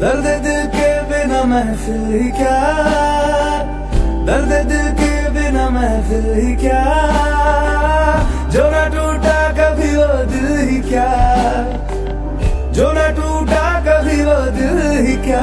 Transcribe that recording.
दर्द दिल के बिना महफिल ही क्या दर्द दिल के बिना महफिल ही क्या जो ना टूटा कभी वो दिल ही क्या जो ना टूटा कभी वो दिल ही क्या